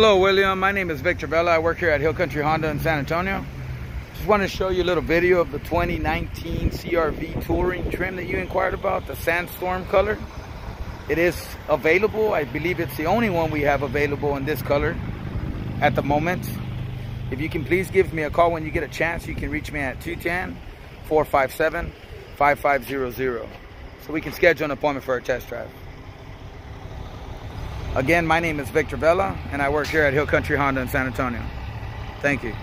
Hello, William. My name is Victor Vela. I work here at Hill Country Honda in San Antonio. Just wanted to show you a little video of the 2019 CRV Touring trim that you inquired about, the Sandstorm color. It is available. I believe it's the only one we have available in this color at the moment. If you can please give me a call when you get a chance, you can reach me at 210-457-5500 so we can schedule an appointment for a test drive. Again, my name is Victor Vela, and I work here at Hill Country Honda in San Antonio. Thank you.